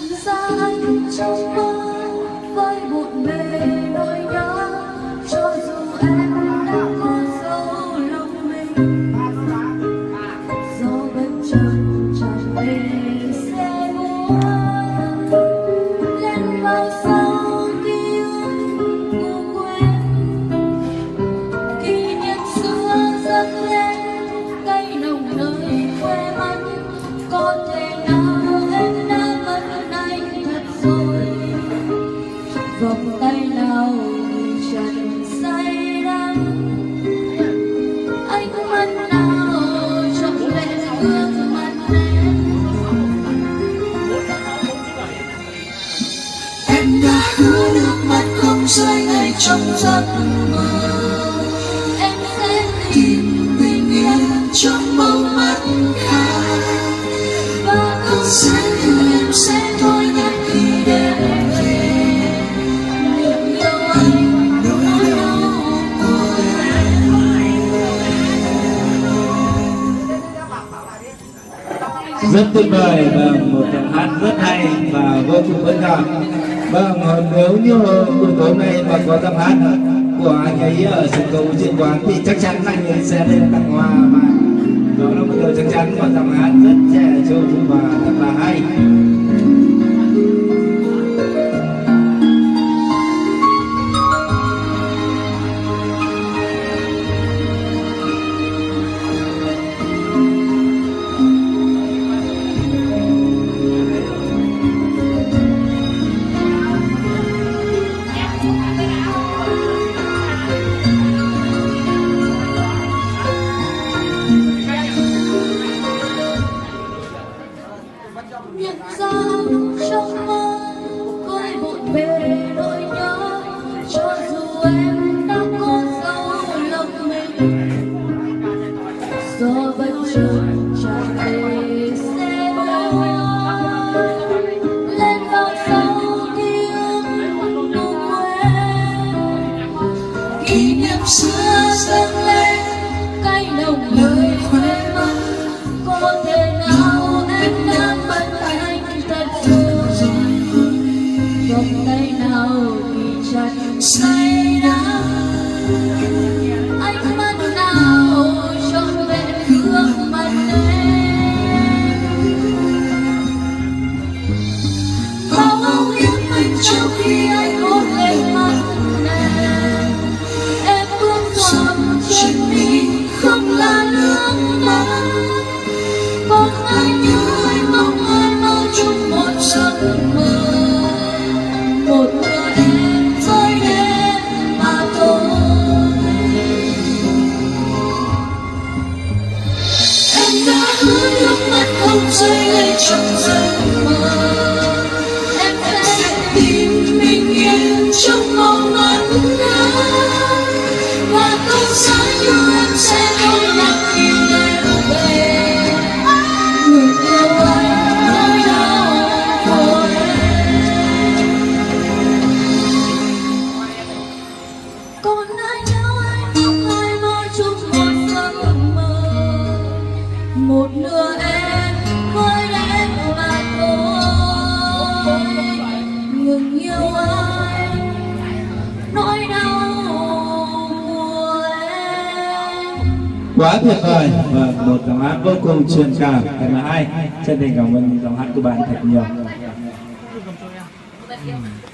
nhận ra anh trong mơ, với một bề nỗi nhớ. Cho dù em đã có dấu lòng mình do bất chợt chẳng thể xe buồn. Trong giấc rất tuyệt vời và một giọng hát rất hay và vô cùng bất ngờ. Vâng ờ, nếu như buổi tối nay mà có giọng hát của anh ấy ở sân khấu trên quán thì chắc chắn anh ấy sẽ lên tặng hoa và đó là một điều chắc chắn và giọng hát rất trẻ trung và thật là hay. Trong không tay nào thì chặt say đắm trong giấc mơ. Em sẽ tìm bình yên trong mong mắt khác và không xa như em sẽ không nhắc khi đêm về người yêu anh nỗi đau của em còn ai nhớ anh mong ai mơ chung một giấc mơ? Một nửa quá tuyệt vời. Và một giọng hát vô cùng truyền cảm. Thật là hay chân thành cảm ơn giọng hát của bạn thật nhiều. Ừ.